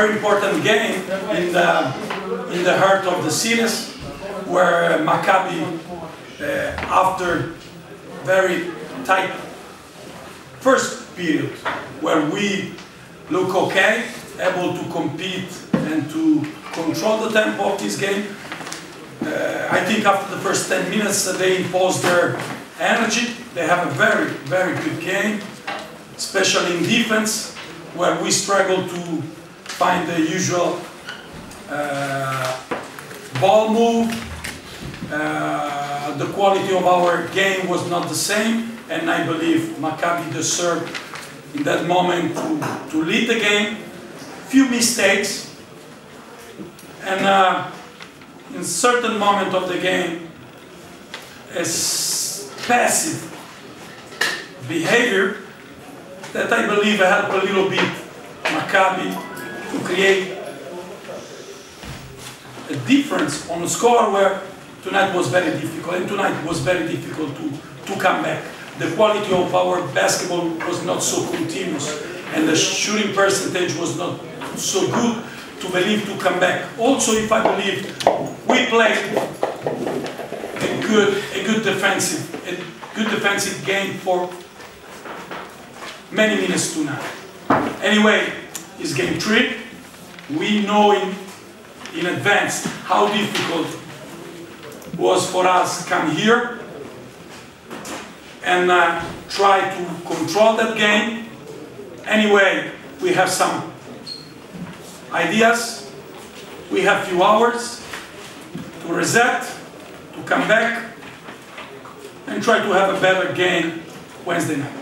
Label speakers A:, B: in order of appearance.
A: very important game in the in the heart of the cities, where Maccabi, uh, after very tight first period, where we look okay, able to compete and to control the tempo of this game. Uh, I think after the first 10 minutes uh, they imposed their energy. They have a very, very good game, especially in defense, where we struggle to find the usual uh, ball move. Uh, the quality of our game was not the same, and I believe Maccabi deserved in that moment to, to lead the game. Few mistakes, and uh, in certain moment of the game, a passive behavior that I believe helped a little bit Maccabi to create a difference on the score where tonight was very difficult and tonight was very difficult to, to come back. The quality of our basketball was not so continuous and the shooting percentage was not so good to believe to come back. Also, if I believe we played a good, a good defensive, a good defensive game for many minutes tonight. Anyway, it's game three. We know in, in advance how difficult was for us come here and uh, try to control that game. Anyway, we have some ideas. We have few hours to reset, to come back, and try to have a better game Wednesday night.